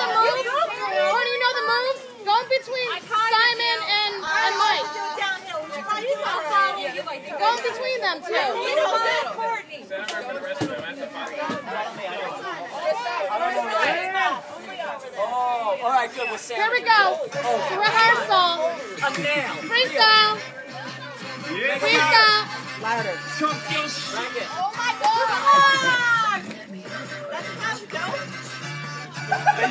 the moves? Courtney, you know the moves? Go in between Simon and, and Mike. Go in between them two. Oh, all right, good. Here we go. The rehearsal. A nail. Freestyle. Freestyle. Louder. Oh my god!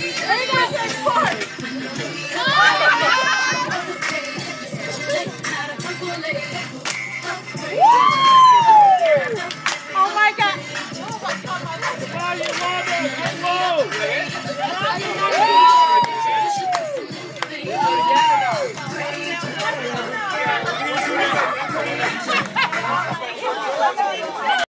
Hey, guys,